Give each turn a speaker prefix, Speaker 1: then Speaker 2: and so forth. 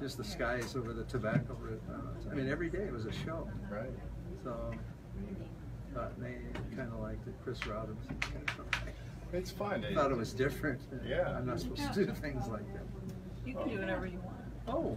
Speaker 1: just the skies over the tobacco route. Uh, I mean, every day it was a show.
Speaker 2: Right.
Speaker 1: So, thought they kind of liked it. Chris Robbins.
Speaker 2: It's fun.
Speaker 1: I Thought it was different.
Speaker 2: Yeah.
Speaker 1: I'm not supposed to do things like that.
Speaker 3: You can do whatever you want.
Speaker 1: Oh,